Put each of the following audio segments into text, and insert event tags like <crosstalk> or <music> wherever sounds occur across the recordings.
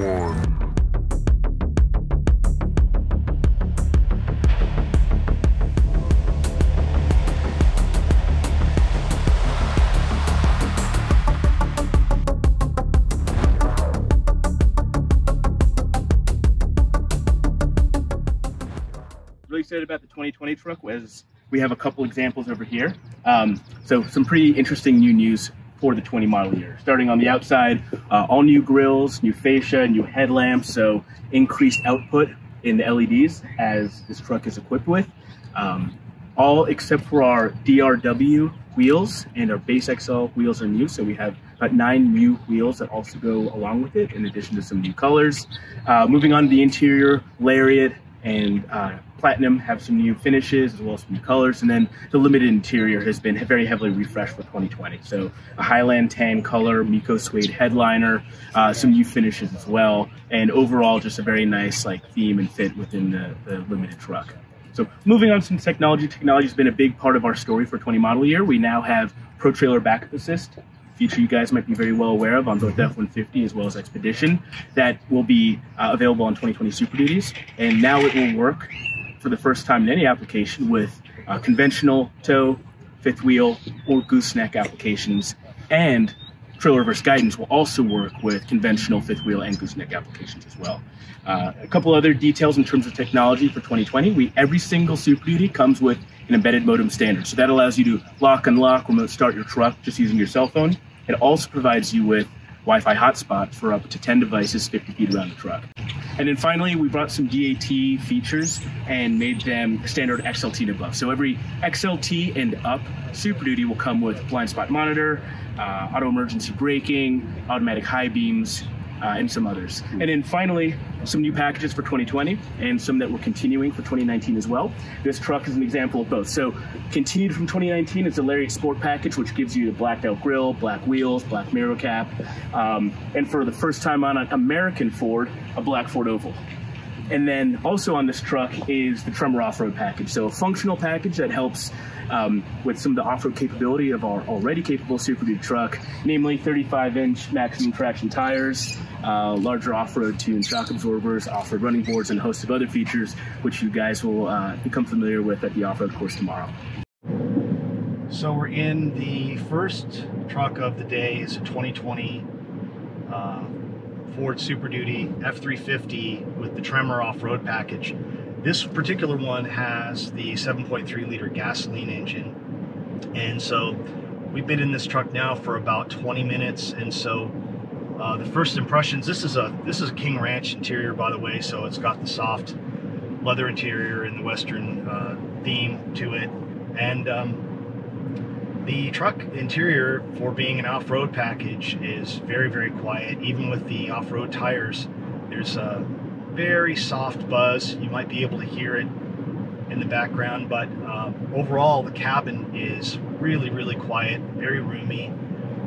one. really excited about the 2020 truck was we have a couple examples over here. Um, so some pretty interesting new news for the 20 model year. Starting on the outside, uh, all new grills, new fascia, new headlamps, so increased output in the LEDs as this truck is equipped with. Um, all except for our DRW wheels and our base XL wheels are new. So we have about nine new wheels that also go along with it, in addition to some new colors. Uh, moving on to the interior, Lariat and uh, Platinum have some new finishes as well as some new colors. And then the limited interior has been very heavily refreshed for 2020. So a Highland tan color, Miko suede headliner, uh, some new finishes as well. And overall, just a very nice like theme and fit within the, the limited truck. So moving on to some technology, technology has been a big part of our story for 20 model year. We now have Pro Trailer Backup Assist, feature you guys might be very well aware of on both F-150 as well as Expedition, that will be uh, available on 2020 Super Duties. And now it will work for the first time in any application with uh, conventional tow, fifth wheel, or gooseneck applications. And trailer reverse guidance will also work with conventional fifth wheel and gooseneck applications as well. Uh, a couple other details in terms of technology for 2020. We every single Super Duty comes with an embedded modem standard, so that allows you to lock, and unlock, remote start your truck just using your cell phone. It also provides you with Wi-Fi hotspot for up to 10 devices 50 feet around the truck. And then finally, we brought some DAT features and made them standard XLT and above. So every XLT and up Super Duty will come with blind spot monitor, uh, auto emergency braking, automatic high beams, uh, and some others. And then finally, some new packages for 2020 and some that we're continuing for 2019 as well. This truck is an example of both. So continued from 2019, it's a Lariat Sport package, which gives you the blacked out grille, black wheels, black mirror cap, um, and for the first time on an American Ford, a black Ford Oval. And then also on this truck is the Tremor off-road package. So a functional package that helps um, with some of the off-road capability of our already capable Super Duty truck, namely 35-inch maximum traction tires, uh, larger off-road tuned shock absorbers, off-road running boards, and a host of other features, which you guys will uh, become familiar with at the off-road course tomorrow. So we're in the first truck of the day. It's a 2020 uh, Ford Super Duty F350 with the Tremor off-road package. This particular one has the 7.3 liter gasoline engine. And so we've been in this truck now for about 20 minutes. And so uh, the first impressions, this is a this is a King Ranch interior, by the way. So it's got the soft leather interior and the Western uh, theme to it. And um, the truck interior, for being an off-road package, is very, very quiet. Even with the off-road tires, there's a very soft buzz. You might be able to hear it in the background, but uh, overall, the cabin is really, really quiet, very roomy.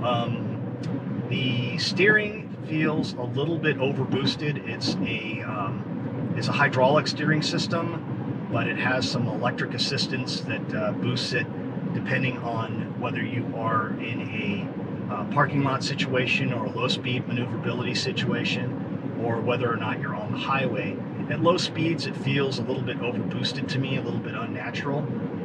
Um, the steering feels a little bit overboosted. It's a um, it's a hydraulic steering system, but it has some electric assistance that uh, boosts it depending on whether you are in a uh, parking lot situation or a low speed maneuverability situation or whether or not you're on the highway. At low speeds, it feels a little bit overboosted to me, a little bit unnatural,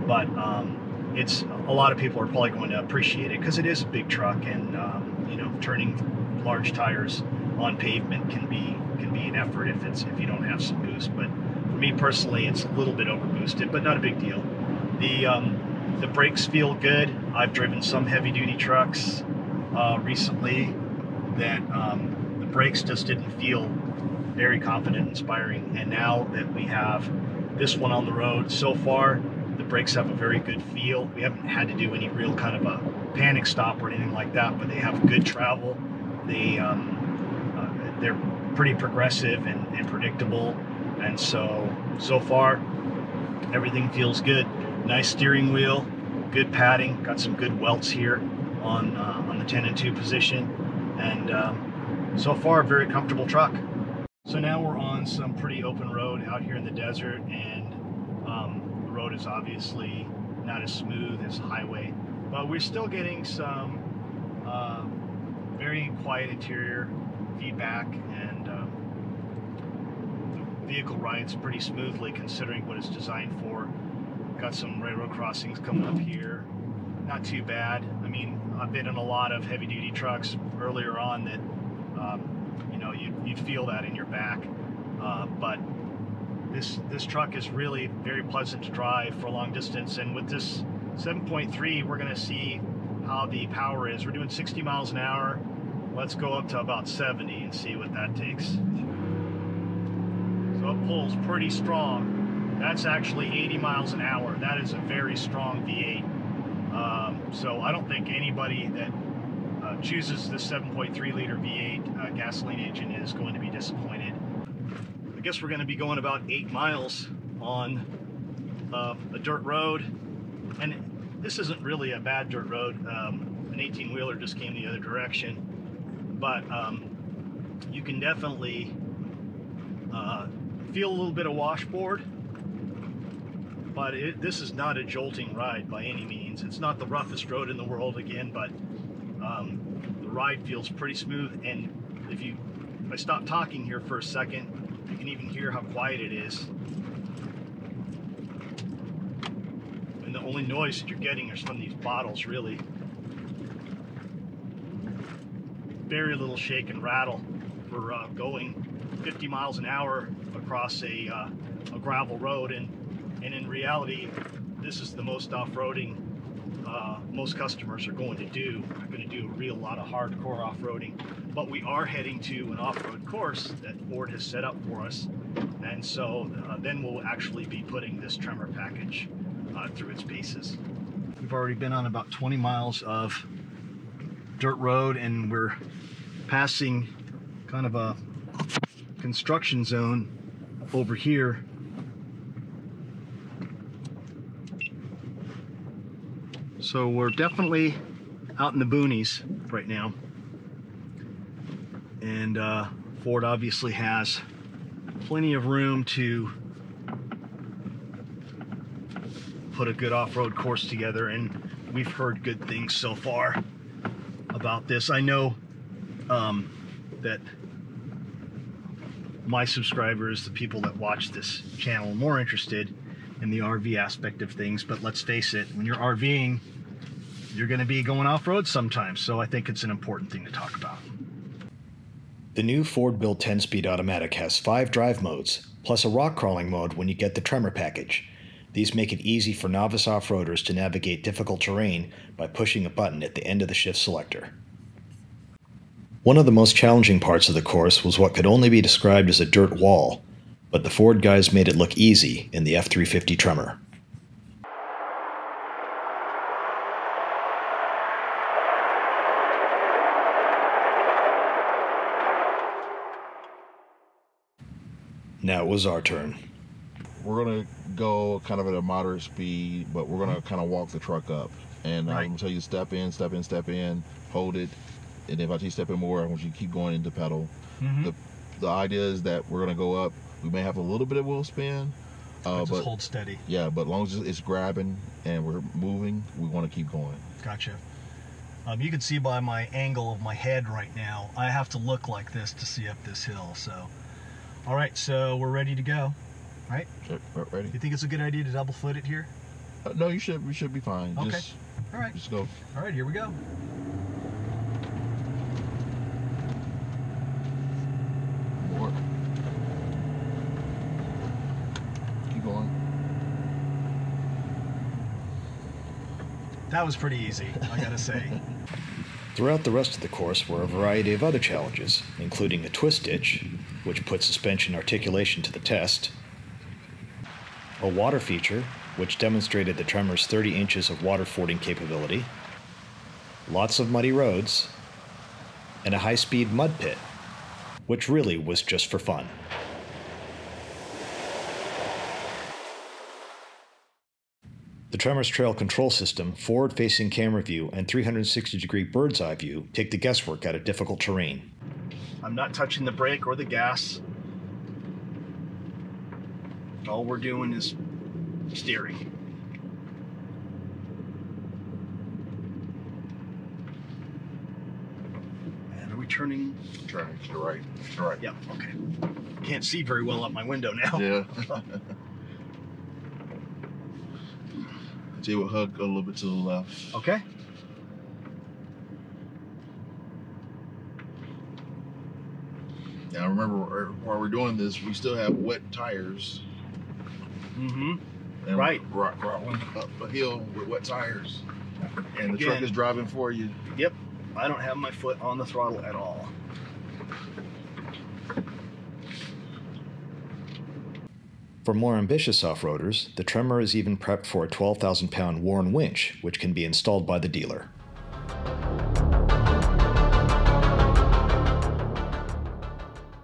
but um, it's a lot of people are probably going to appreciate it because it is a big truck and um, you know turning large tires on pavement can be can be an effort if it's if you don't have some boost. But for me personally, it's a little bit overboosted, but not a big deal. The um, the brakes feel good. I've driven some heavy duty trucks uh, recently that um, the brakes just didn't feel very confident, inspiring. And now that we have this one on the road, so far the brakes have a very good feel. We haven't had to do any real kind of a panic stop or anything like that, but they have good travel. They um, uh, they're pretty progressive and, and predictable, and so so far everything feels good nice steering wheel, good padding, got some good welts here on uh, on the 10 and 2 position, and um, so far very comfortable truck. So now we're on some pretty open road out here in the desert, and um, the road is obviously not as smooth as highway, but we're still getting some uh, very quiet interior, feedback, and um, the vehicle rides pretty smoothly considering what it's designed for. Got some railroad crossings coming up here. Not too bad. I mean, I've been in a lot of heavy duty trucks earlier on that, um, you know, you'd, you'd feel that in your back. Uh, but this this truck is really very pleasant to drive for a long distance. And with this 7.3, we're going to see how the power is. We're doing 60 miles an hour. Let's go up to about 70 and see what that takes. So it pulls pretty strong. That's actually 80 miles an hour. That is a very strong V8. Um, so I don't think anybody that uh, chooses the 7.3 liter V8 uh, gasoline engine is going to be disappointed. I guess we're going to be going about eight miles on uh, a dirt road. And this isn't really a bad dirt road. Um, an 18 wheeler just came the other direction. But um, you can definitely uh, feel a little bit of washboard. But it, this is not a jolting ride by any means. It's not the roughest road in the world again, but um, the ride feels pretty smooth. And if you, if I stop talking here for a second, you can even hear how quiet it is. And the only noise that you're getting is from these bottles, really. Very little shake and rattle for uh, going 50 miles an hour across a, uh, a gravel road. And, and in reality, this is the most off-roading uh, most customers are going to do. Are going to do a real lot of hardcore off-roading, but we are heading to an off-road course that Ford has set up for us, and so uh, then we'll actually be putting this tremor package uh, through its paces. We've already been on about 20 miles of dirt road, and we're passing kind of a construction zone over here So we're definitely out in the boonies right now. And uh, Ford obviously has plenty of room to put a good off-road course together and we've heard good things so far about this. I know um, that my subscribers, the people that watch this channel, are more interested in the RV aspect of things, but let's face it, when you're RVing, you're going to be going off road sometimes. So I think it's an important thing to talk about. The new Ford built 10 speed automatic has five drive modes, plus a rock crawling mode when you get the Tremor package. These make it easy for novice off roaders to navigate difficult terrain by pushing a button at the end of the shift selector. One of the most challenging parts of the course was what could only be described as a dirt wall, but the Ford guys made it look easy in the F 350 Tremor. Now it was our turn. We're gonna go kind of at a moderate speed, but we're gonna kind of walk the truck up. And Right. I'm gonna tell you step in, step in, step in, hold it, and if I tell you step in more, I want you to keep going into pedal. Mm-hmm. The the idea is that we're gonna go up. We may have a little bit of wheel spin, uh, just but hold steady. yeah, but as long as it's grabbing and we're moving, we want to keep going. Gotcha. Um, you can see by my angle of my head right now, I have to look like this to see up this hill. So, all right, so we're ready to go. Right? Sure, re- Ready? You think it's a good idea to double foot it here? Uh, no, you should. We should be fine. Okay. Just, All right. just go. All right, here we go. More. Keep going. That was pretty easy, I gotta say. <laughs> Throughout the rest of the course were a variety of other challenges, including a twist ditch, which put suspension articulation to the test, a water feature, which demonstrated the Tremor's 30 inches of water fording capability, lots of muddy roads, and a high speed mud pit, which really was just for fun. The Tremor's trail control system, forward facing camera view, and 360 degree bird's eye view take the guesswork out of difficult terrain. I'm not touching the brake or the gas. All we're doing is steering. And are we turning. Turn to the right. To the right. Yeah, okay. Can't see very well out my window now. Yeah. <laughs> Jay will hug a little bit to the left. Okay. Now remember, uh, while we're doing this, we still have wet tires. Mm-hmm. And Right. We're, up a hill with wet tires. And the truck is driving for you. Yep. I don't have my foot on the throttle at all. For more ambitious off-roaders, the Tremor is even prepped for a 12,000 pound Warn winch, which can be installed by the dealer.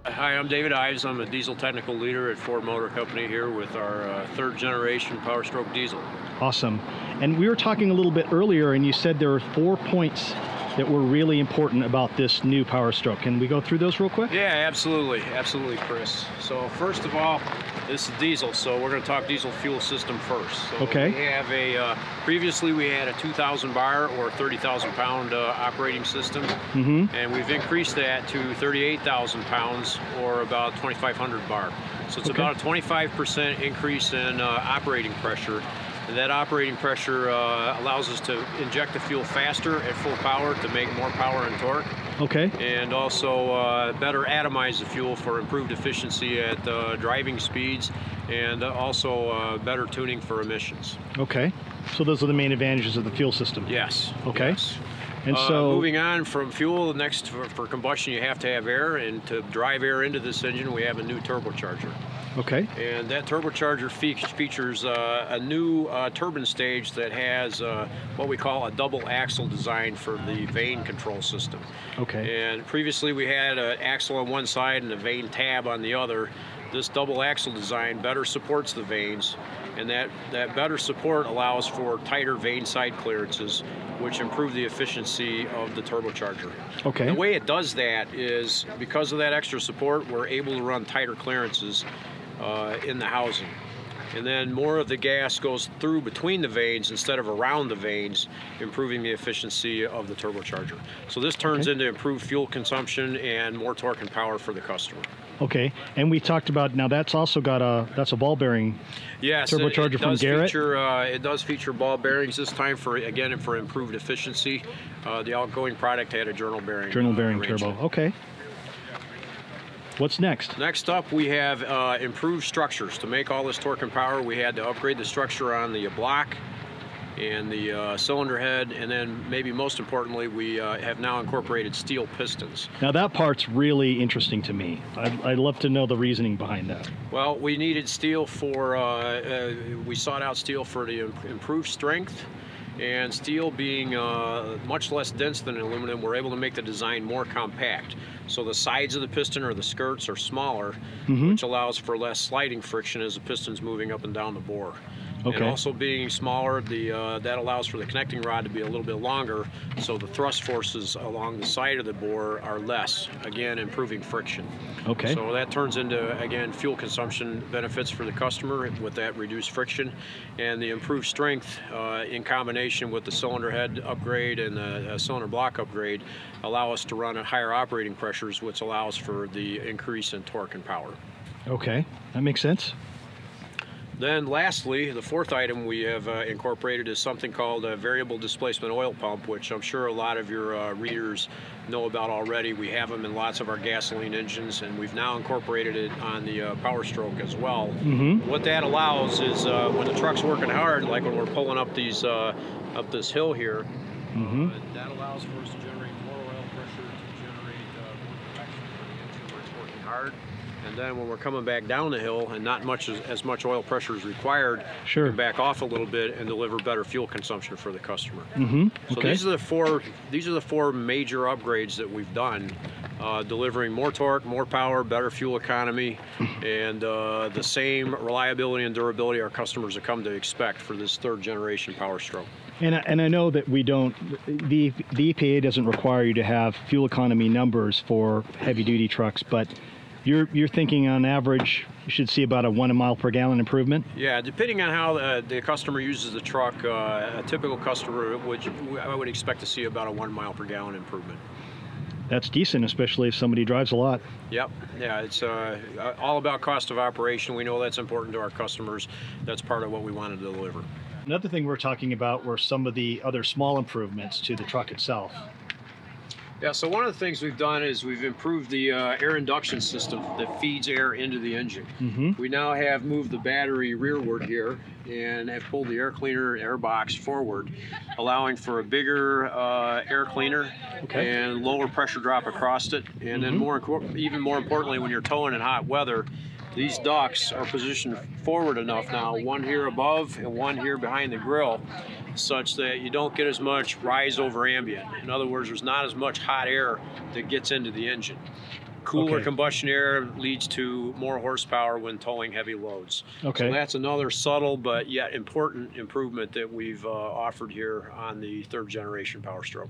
Hi, I'm David Ives. I'm a diesel technical leader at Ford Motor Company here with our uh, third generation Power Stroke diesel. Awesome. And we were talking a little bit earlier, and you said there are four points that were really important about this new Power Stroke. Can we go through those real quick? Yeah, absolutely, absolutely, Chris. So first of all, this is diesel, so we're going to talk diesel fuel system first. So Okay. We have a uh, previously we had a 2,000 bar or 30,000 pound uh, operating system, Mm-hmm. and we've increased that to 38,000 pounds or about 2,500 bar. So it's Okay. about a 25% increase in uh, operating pressure. That operating pressure uh, allows us to inject the fuel faster at full power to make more power and torque Okay. and also uh, better atomize the fuel for improved efficiency at uh, driving speeds and also uh, better tuning for emissions. Okay. So those are the main advantages of the fuel system. Yes. Okay. yes. And Uh, so moving on from fuel, next for, for combustion you have to have air, and to drive air into this engine we have a new turbocharger. Okay. And that turbocharger fe- features uh, a new uh, turbine stage that has uh, what we call a double axle design for the vane control system. Okay. And previously we had an axle on one side and a vane tab on the other. This double axle design better supports the vanes, and that, that better support allows for tighter vane side clearances, which improve the efficiency of the turbocharger. Okay. The way it does that is because of that extra support, we're able to run tighter clearances uh, in the housing. And then more of the gas goes through between the vanes instead of around the vanes, improving the efficiency of the turbocharger. So this turns Okay. into improved fuel consumption and more torque and power for the customer. Okay. And we talked about now that's also got a that's a ball bearing. Yes, it- Turbocharger it, from does Garrett? Feature, uh, it does feature ball bearings this time for again for improved efficiency. Uh, the outgoing product had a journal bearing. Journal uh, bearing turbo. Okay. What's next? Next up, we have uh, improved structures. To make all this torque and power, we had to upgrade the structure on the block and the uh, cylinder head, and then maybe most importantly, we uh, have now incorporated steel pistons. Now that part's really interesting to me. I'd, I'd love to know the reasoning behind that. Well, we needed steel for, uh, uh, we sought out steel for the im- improved strength, and steel being uh, much less dense than aluminum, we're able to make the design more compact. So the sides of the piston or the skirts are smaller, Mhm. which allows for less sliding friction as the piston's moving up and down the bore. Okay. And also being smaller, the uh, that allows for the connecting rod to be a little bit longer, so the thrust forces along the side of the bore are less, again improving friction. Okay. So that turns into, again, fuel consumption benefits for the customer with that reduced friction and the improved strength uh, in combination with the cylinder head upgrade and the uh, cylinder block upgrade allow us to run at higher operating pressures, which allows for the increase in torque and power. Okay. That makes sense. Then lastly, the fourth item we have uh, incorporated is something called a variable displacement oil pump, which I'm sure a lot of your uh, readers know about already. We have them in lots of our gasoline engines, and we've now incorporated it on the uh, Power Stroke as well. Mm-hmm. What that allows is uh, when the truck's working hard, like when we're pulling up these uh, up this hill here, Mm-hmm. uh, that allows for us to generate more oil pressure to generate uh, more traction for the engine when it's working hard. And then when we're coming back down the hill and not much as, as much oil pressure is required, Sure. can back off a little bit and deliver better fuel consumption for the customer. Mm-hmm. So Okay. these are the four these are the four major upgrades that we've done, uh, delivering more torque, more power, better fuel economy, <laughs> and uh, the same reliability and durability our customers have come to expect for this third generation Power Stroke. And, I- and I know that we don't, the, the EPA doesn't require you to have fuel economy numbers for heavy duty trucks, but you're, you're thinking on average, you should see about a one mile per gallon improvement? Yeah, depending on how uh, the customer uses the truck, uh, a typical customer would I would expect to see about a one mile per gallon improvement. That's decent, especially if somebody drives a lot. Yep. Yeah, it's uh, all about cost of operation. We know that's important to our customers. That's part of what we want to deliver. Another thing we're talking about were some of the other small improvements to the truck itself. Yeah, so one of the things we've done is we've improved the uh, air induction system that feeds air into the engine. Mm-hmm. We now have moved the battery rearward here and have pulled the air cleaner air box forward, allowing for a bigger uh, air cleaner Okay. and lower pressure drop across it. And then Mhm. more, even more importantly, when you're towing in hot weather, these ducts are positioned forward enough now, one here above and one here behind the grill, such that you don't get as much rise over ambient. In other words, there's not as much hot air that gets into the engine. Cooler Okay. combustion air leads to more horsepower when towing heavy loads. Okay. So that's another subtle but yet important improvement that we've uh, offered here on the third generation Power Stroke.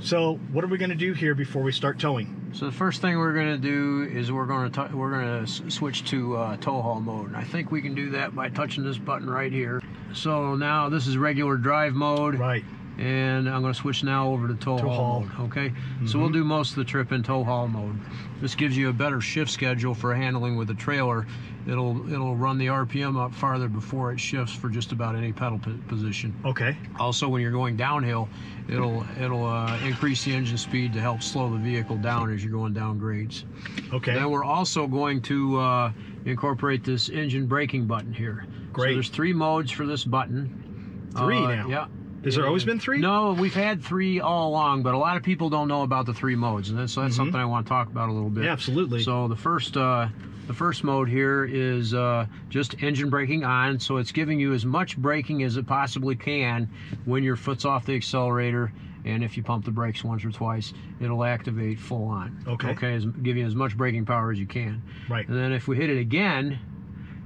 So, what are we going to do here before we start towing? So the first thing we're going to do is we're going to we're going to switch to uh, tow haul mode. And I think we can do that by touching this button right here. So now this is regular drive mode, Right. and I'm going to switch now over to tow, Tow haul, mode. Okay, so we'll do most of the trip in tow haul mode. This gives you a better shift schedule for handling with the trailer. It'll it'll run the RPM up farther before it shifts for just about any pedal po- position. Okay. Also, when you're going downhill, it'll it'll uh, increase the engine speed to help slow the vehicle down as you're going down grades. Okay. Then we're also going to uh, incorporate this engine braking button here. Great. So there's three modes for this button. Three Uh, now? Yeah. Has there always been three? No, we've had three all along, but a lot of people don't know about the three modes, and that's, so that's Mhm. something I want to talk about a little bit. Yeah, absolutely. So the first uh, the first mode here is uh, just engine braking on, so it's giving you as much braking as it possibly can when your foot's off the accelerator, and if you pump the brakes once or twice, it'll activate full on. Okay. Okay, as, giving you as much braking power as you can. Right. And then if we hit it again,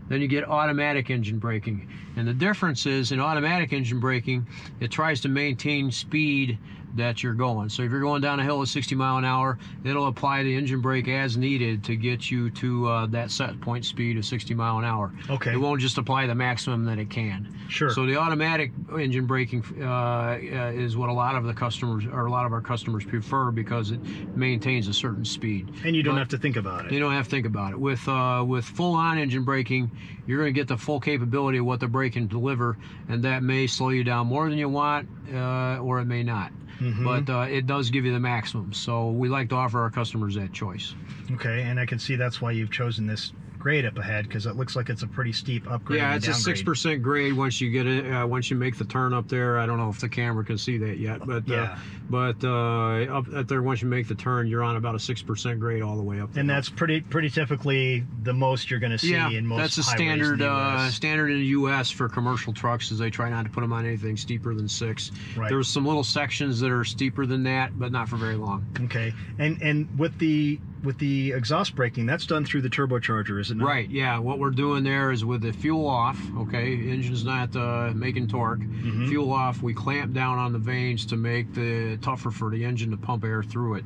then you get automatic engine braking. And the difference is in automatic engine braking, it tries to maintain speed that you're going. So if you're going down a hill at 60 mile an hour, it'll apply the engine brake as needed to get you to uh, that set point speed of 60 mile an hour. Okay. It won't just apply the maximum that it can. Sure. So the automatic engine braking uh, uh, is what a lot of the customers or a lot of our customers prefer because it maintains a certain speed. and you don't But- have to think about it. you don't have to think about it. With uh, with full on engine braking, you're going to get the full capability of what the brake can deliver, and that may slow you down more than you want, uh, or it may not. Mhm. But uh, it does give you the maximum. So we like to offer our customers that choice. Okay, and I can see that's why you've chosen this grade up ahead because it looks like it's a pretty steep upgrade. yeah, it's a six percent grade once you get it. Uh, once you make the turn up there, I don't know if the camera can see that yet, but Yeah. uh, but uh, up, up there once you make the turn, you're on about a six percent grade all the way up. There. And that's pretty pretty typically the most you're going to see yeah, in most that's a standard in the uh, US. standard in the U.S. for commercial trucks, is they try not to put them on anything steeper than six. Right. There's some little sections that are steeper than that, but not for very long. Okay, and and with the with the exhaust braking, that's done through the turbocharger, isn't it? Right. Yeah. What we're doing there is with the fuel off. Okay, engine's not uh, making torque. Mhm. Fuel off. We clamp down on the vanes to make the tougher for the engine to pump air through it,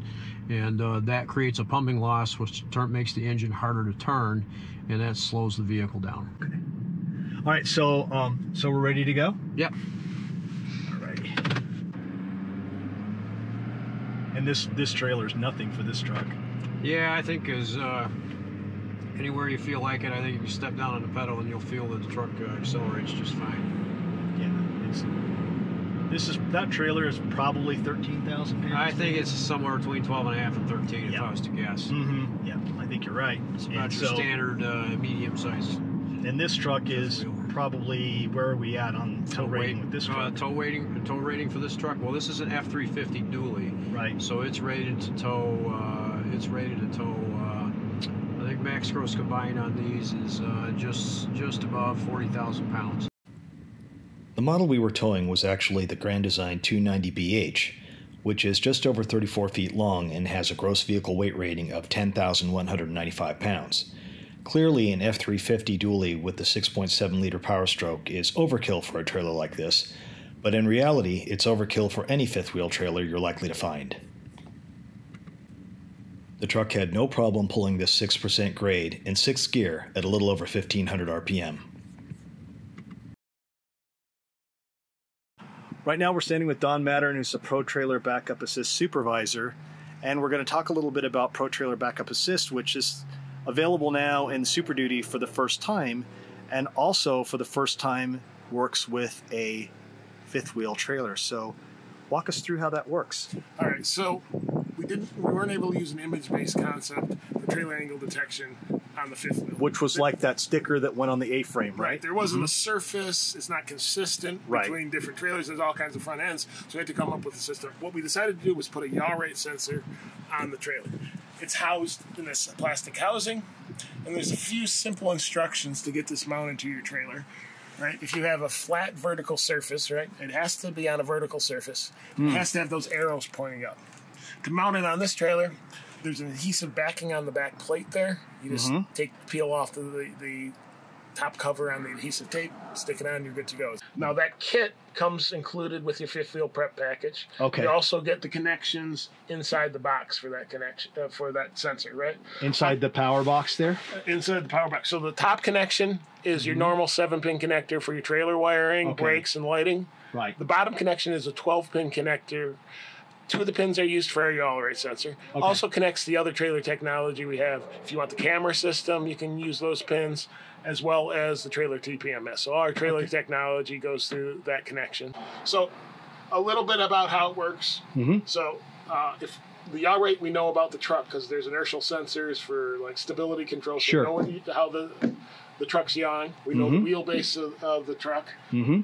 and uh, that creates a pumping loss, which turn, makes the engine harder to turn, and that slows the vehicle down. Okay. All right, so um, so we're ready to go. Yep. All right. And this this trailer is nothing for this truck. Yeah, I think as uh, anywhere you feel like it, I think if you step down on the pedal and you'll feel that the truck uh, accelerates just fine. Yeah, it's this is that trailer is probably thirteen thousand pounds. I think it's somewhere between 12 and a half and 13 if I was to guess. Mm-hmm. Yeah, I think you're right. It's And about your so- standard uh, medium size. And this truck is probably where are we at on tow rating with this Uh, truck? tow rating, tow rating for this truck. Well, this is an F350 dually, right. so it's rated to tow. Uh, it's rated to tow. Uh, I think max gross combined on these is uh, just just above 40,000 pounds. The model we were towing was actually the Grand Design 290BH, which is just over 34 feet long and has a gross vehicle weight rating of 10,195 pounds. Clearly, an F 350 dually with the 6.7 liter power stroke is overkill for a trailer like this, but in reality, it's overkill for any fifth wheel trailer you're likely to find. The truck had no problem pulling this 6% grade in 6th gear at a little over 1500 RPM. Right now, we're standing with Don Mattern, who's a Pro Trailer Backup Assist Supervisor, and we're going to talk a little bit about Pro Trailer Backup Assist, which is available now in Super Duty for the first time, and also for the first time works with a fifth wheel trailer. So, walk us through how that works. All right, so we didn't, we weren't able to use an image-based concept for trailer angle detection on the fifth wheel. Which was like that sticker that went on the A-frame, right? Right. There wasn't a mm-hmm. surface. It's not consistent Right. between different trailers. There's all kinds of front ends. So we had to come up with a system. What we decided to do was put a yaw rate sensor on the trailer. It's housed in this plastic housing, and there's a few simple instructions to get this mounted to your trailer. Right. If you have a flat vertical surface, right, it has to be on a vertical surface. It hmm. has to have those arrows pointing up. To mount it on this trailer, there's an adhesive backing on the back plate there. You just mm-hmm. take peel off the, the, the top cover on the adhesive tape, stick it on, you're good to go. Now that kit comes included with your fifth wheel prep package. Okay. You also get the connections inside the box for that connection uh, for that sensor, right? Inside the power box there. Inside the power box. So the top connection is your normal seven pin connector for your trailer wiring, Okay. brakes, and lighting. Right. The bottom connection is a 12 pin connector. Two of the pins are used for our yaw rate sensor. Also connects the other trailer technology we have. If you want the camera system, you can use those pins, as well as the trailer TPMS. So our trailer technology goes through that connection. So a little bit about how it works. Mm-hmm. So uh, if the yaw rate we know about the truck because there's inertial sensors for like stability control. So Sure. we know how the the truck's yawing. We know the mm-hmm. wheelbase of, of the truck mm-hmm.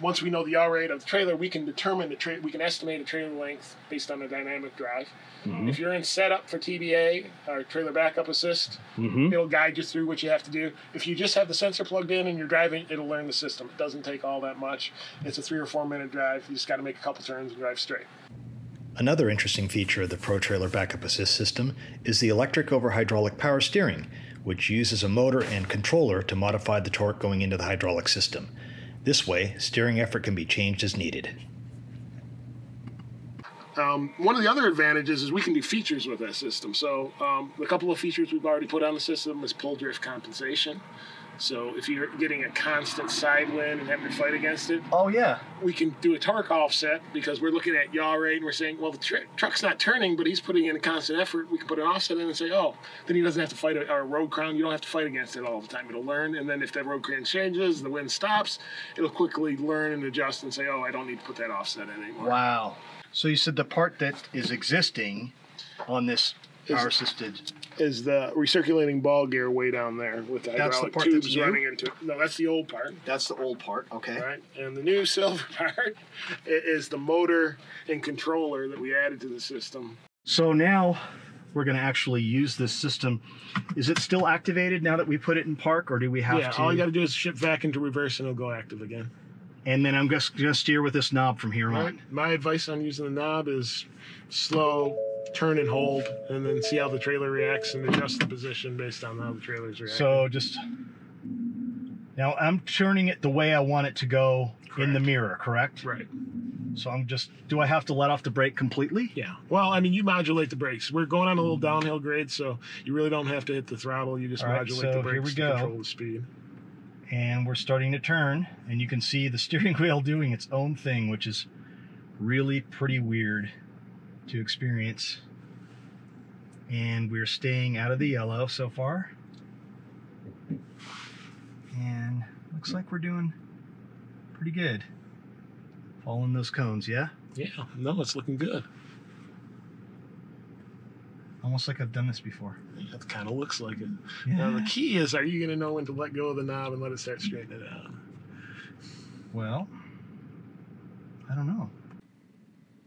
Once we know the yaw rate of the trailer, we can determine the tra- we can estimate a trailer length based on a dynamic drive. Mm-hmm. If you're in setup for TBA or trailer backup assist, mm-hmm. it'll guide you through what you have to do. If you just have the sensor plugged in and you're driving, it'll learn the system. It doesn't take all that much. It's a three or four minute drive. You just got to make a couple turns and drive straight. Another interesting feature of the Pro Trailer Backup Assist system is the electric over hydraulic power steering, which uses a motor and controller to modify the torque going into the hydraulic system. This way, steering effort can be changed as needed. Um, one of the other advantages is we can do features with that system. So um, a couple of features we've already put on the system is pull drift compensation. So if you're getting a constant side wind and having to fight against it, Oh yeah. we can do a torque offset because we're looking at yaw rate and we're saying, well, the tr- truck's not turning, but he's putting in a constant effort. We can put an offset in and say, oh, then he doesn't have to fight a, road crown. You don't have to fight against it all the time. It'll learn, and then if that road crown changes, the wind stops, it'll quickly learn and adjust and say, oh, I don't need to put that offset in anymore. Wow. So you said the part that is existing on this power assisted. Is the recirculating ball gear way down there with the That's the hydraulic part that's tubes new? running into it? No, that's the old part. That's the old part. Okay. Right, and the new <laughs> silver part is the motor and controller that we added to the system. So now we're going to actually use this system. Is it still activated now that we put it in park, or do we have yeah, to? all you got to do is shift back into reverse and it'll go active again. and then I'm just going to steer with this knob from here Right. on. My advice on using the knob is slow, turn and hold, and then see how the trailer reacts and adjust the position based on how the trailer's reacting. So just now I'm turning it the way I want it to go in the mirror, correct? right. So I'm just. Do I have to let off the brake completely? Yeah. Well, I mean, you modulate the brakes. We're going on a little downhill grade, so you really don't have to hit the throttle. You just All right, modulate so the here brakes we to control the speed. and we're starting to turn and you can see the steering <laughs> wheel doing its own thing which is really pretty weird to experience and we're staying out of the yellow so far and looks like we're doing pretty good following those cones yeah Yeah. No, it's looking good. almost like i've done this before It kind of looks like it. Now the key is, are you going to know when to let go of the knob and let it start straightening it out? well i don't know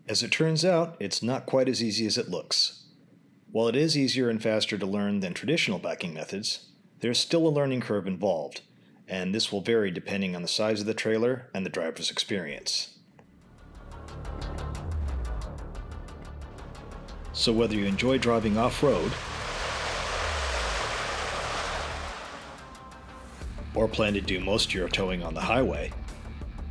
As it turns out, it's not quite as easy as it looks. While it is easier and faster to learn than traditional backing methods, there's still a learning curve involved, and this will vary depending on the size of the trailer and the driver's experience. So, whether you enjoy driving off road or plan to do most of your towing on the highway,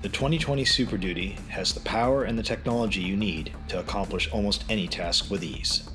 the 2020 Super Duty has the power and the technology you need to accomplish almost any task with ease.